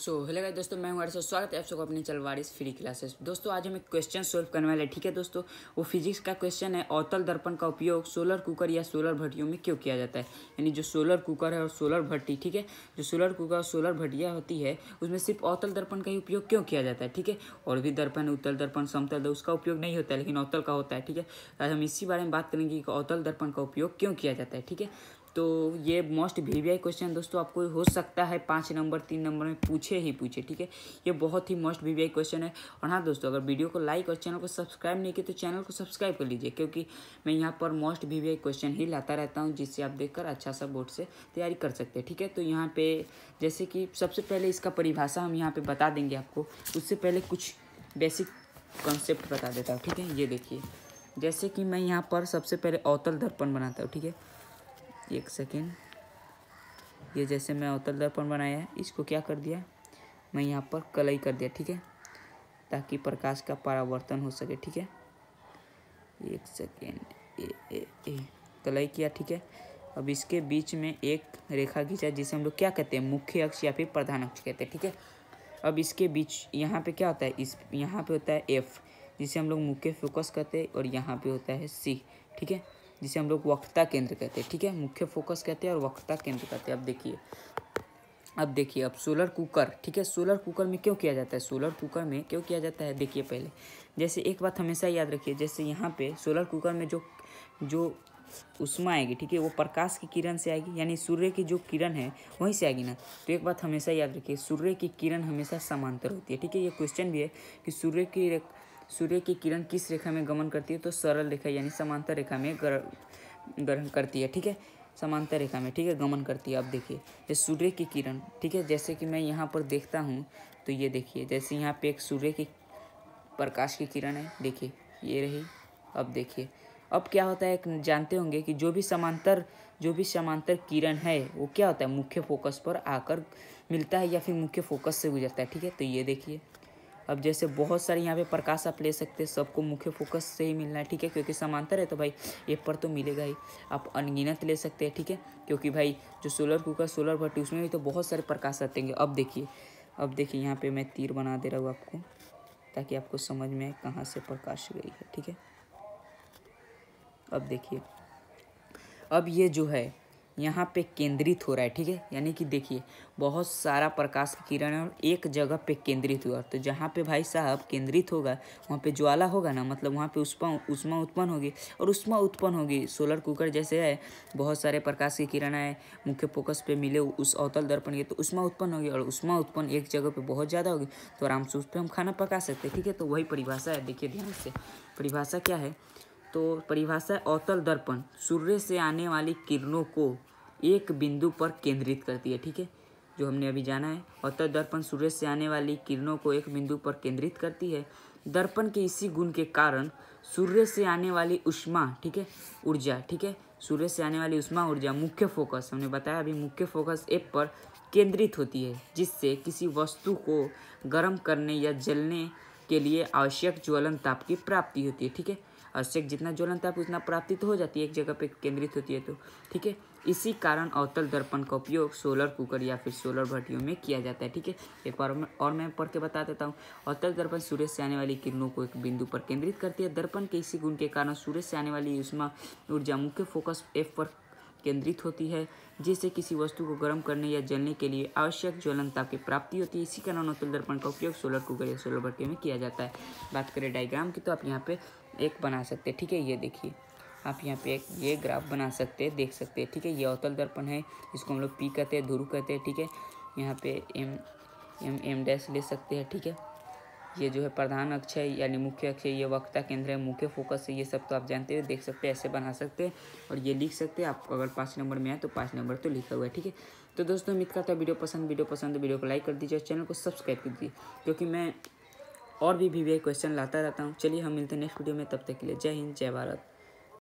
So hello guys दोस्तों, मैं हूँ हर्षद स्वागत है आप सबको अपनी चलवारिस फ्री क्लासेस दोस्तों, आज हम एक क्वेश्चन सोल्व करने वाले हैं, ठीक है दोस्तों? वो फिजिक्स का क्वेश्चन है, अवतल दर्पण का उपयोग सोलर कुकर या सोलर भट्टियों में क्यों किया जाता है? यानी जो सोलर कुकर है और सोलर भट्टी, ठीक है? जो सोलर कुकर और सोलर भट्टियाँ होती है, उसमें सिर्फ़ अवतल दर्पण का ही उपयोग क्यों किया जाता है, ठीक है? और भी दर्पण, उत्तल दर्पण, समतल उसका उपयोग नहीं होता है लेकिन अवतल का होता है, ठीक है? आज हम इसी बारे में बात करेंगे कि अवतल दर्पण का उपयोग क्यों किया जाता है, ठीक है? तो ये most V V I question दोस्तों आपको हो सकता है पाँच नंबर, तीन नंबर में पूछे ही पूछे, ठीक है? ये बहुत ही most V V I question है। और हाँ दोस्तों, अगर वीडियो को लाइक और चैनल को सब्सक्राइब नहीं किया तो चैनल को सब्सक्राइब कर लीजिए, क्योंकि मैं यहाँ पर most V V I question ही लाता रहता हूँ, जिससे आप देखकर अच्छा सा बोर्ड से तैयारी कर सकते हैं, ठीक है? तो यहाँ पर जैसे कि सबसे पहले इसका परिभाषा हम यहाँ पर बता देंगे आपको। उससे पहले कुछ बेसिक कॉन्सेप्ट बता देता हूँ, ठीक है? ये देखिए, जैसे कि मैं यहाँ पर सबसे पहले अवतल दर्पण बनाता हूँ, ठीक है? एक सेकेंड। ये जैसे मैं अवतल दर्पण बनाया है इसको क्या कर दिया? मैं यहाँ पर कलई कर दिया ठीक है? ताकि प्रकाश का परावर्तन हो सके ठीक है? एक सेकेंड। ए, ए, ए, कलई किया ठीक है? अब इसके बीच में एक रेखा खींचा जिसे हम लोग क्या कहते हैं? मुख्य अक्ष या फिर प्रधान अक्ष कहते हैं ठीक है? अब इसके बीच यहाँ पे क्या होता है? इस यहाँ पे होता है एफ़ जिसे हम लोग मुख्य फोकस कहते हैं और यहाँ पे होता है सी ठीक है? जिसे हम लोग वक्ता केंद्र कहते हैं, ठीक है? मुख्य फोकस कहते हैं और वक्ता केंद्र कहते हैं। अब देखिए अब देखिए, अब सोलर कुकर ठीक है? सोलर कुकर में क्यों किया जाता है? सोलर कुकर में क्यों किया जाता है? देखिए पहले, जैसे एक बात हमेशा याद रखिए, जैसे यहाँ पे सोलर कुकर में जो जो उष्मा आएगी, ठीक है? वो प्रकाश की किरण से आएगी, यानी सूर्य की जो किरण है, वहीं से आएगी ना? तो एक बात हमेशा याद रखिए, सूर्य की किरण हमेशा समांतर होती है, ठीक है? ये क्वेश्चन भी है कि सूर्य की सूर्य की किरण किस रेखा में गमन करती है? तो सरल रेखा यानी समांतर रेखा में ग्रहण करती है, ठीक है? समांतर रेखा में, ठीक है? गमन करती है। अब देखिए, ये सूर्य की किरण, ठीक है? जैसे कि मैं यहाँ पर देखता हूँ तो ये देखिए, जैसे यहाँ पे एक सूर्य की प्रकाश की किरण है, देखिए, ये रही। अब देखिए, अब क्या होता है जानते होंगे कि जो भी समांतर, जो भी समांतर किरण है, वो क्या होता है? मुख्य फोकस पर आकर मिलता है या फिर मुख्य फोकस से गुजरता है, ठीक है? तो ये देखिए अब जैसे बहुत सारे यहाँ पे प्रकाश आप ले सकते हैं, सबको मुख्य फोकस से ही मिलना है, ठीक है? क्योंकि समांतर है तो भाई एक पर तो मिलेगा ही। आप अनगिनत ले सकते हैं, ठीक है? क्योंकि भाई, जो सोलर कुकर सोलर भट्टी, उसमें भी तो बहुत सारे प्रकाश आते हैं अब देखिए अब देखिए, यहाँ पर मैं तीर बना दे रहा हूँ आपको, ताकि आपको समझ में आए कहाँ से प्रकाश गई है, ठीक है? अब देखिए, अब ये जो है यहाँ पे केंद्रित हो रहा है, ठीक है? यानी कि देखिए, बहुत सारा प्रकाश की किरण है और एक जगह पे केंद्रित हुआ। तो जहाँ पे भाई साहब केंद्रित होगा, वहाँ पे ज्वाला होगा ना मतलब वहाँ पे उष्मा उष्मा उत्पन्न होगी और उष्मा उत्पन्न होगी। सोलर कुकर जैसे है, बहुत सारे प्रकाश की किरण है मुख्य फोकस पे मिले उस अवतल दर्पण के तो उष्मा उत्पन्न होगी और उष्मा उत्पन्न एक जगह पर बहुत ज़्यादा होगी। तो आराम से उस पर हम खाना पका सकते हैं, ठीक है? तो वही परिभाषा है, देखिए ध्यान से। परिभाषा क्या है? तो परिभाषा है अवतल दर्पण। सूर्य से आने वाली किरणों को एक बिंदु पर केंद्रित करती है, ठीक है? जो हमने अभी जाना है। अवतल दर्पण सूर्य से आने वाली किरणों को एक बिंदु पर केंद्रित करती है। दर्पण के इसी गुण के कारण सूर्य से आने वाली उष्मा, ठीक है? ऊर्जा, ठीक है? सूर्य से आने वाली उष्मा, ऊर्जा, मुख्य फोकस, हमने बताया अभी मुख्य फोकस एप पर केंद्रित होती है, जिससे किसी वस्तु को गर्म करने या जलने के लिए आवश्यक ज्वलन ताप की प्राप्ति होती है, ठीक है? आवश्यक जितना ज्वलनता है उतना प्राप्ति तो हो जाती है, एक जगह पे केंद्रित होती है तो। ठीक है? इसी कारण अवतल दर्पण का उपयोग सोलर कुकर या फिर सोलर भट्टियों में किया जाता है। ठीक है? एक बार और मैं पढ़ के बता देता हूँ। अवतल दर्पण सूर्य से आने वाली किरणों को एक बिंदु पर केंद्रित करती है। दर्पण के इसी गुण के कारण सूर्य से आने वाली उष्मा ऊर्जा मुख्य फोकस एफ़ पर केंद्रित होती है, जिससे किसी वस्तु को गर्म करने या जलने के लिए आवश्यक ज्वलनता की प्राप्ति होती है। इसी कारण अवतल दर्पण का उपयोग सोलर कुकर या सोलर भट्टी में किया जाता है। बात करें डायग्राम की तो आप यहाँ पे एक बना सकते हैं। ठीक है, ये देखिए, आप यहाँ पे एक, ये ग्राफ बना सकते हैं, देख सकते हैं। ठीक है, ये अवतल दर्पण है, इसको हम लोग पी कहते हैं ध्रुव कहते हैं। ठीक है, यहाँ पे एम एम एम डैश ले सकते हैं। ठीक है ये जो है प्रधान अक्ष है, यानी मुख्य अक्ष है, ये वक्ता केंद्र है, मुख्य फोकस है, ये सब तो आप जानते हो, देख सकते हैं, ऐसे बना सकते हैं और ये लिख सकते हैं। आप अगर पाँच नंबर में आए तो पाँच नंबर तो लिखा हुआ है, ठीक है? तो दोस्तों, उम्मीद करता है वीडियो पसंद वीडियो पसंद तो वीडियो को लाइक कर दीजिए और चैनल को सब्सक्राइब कर दीजिए, क्योंकि मैं और भी वी क्वेश्चन लाता रहता हूँ। चलिए, हम मिलते हैं नेक्स्ट वीडियो में, तब तक के लिए जय हिंद, जय भारत।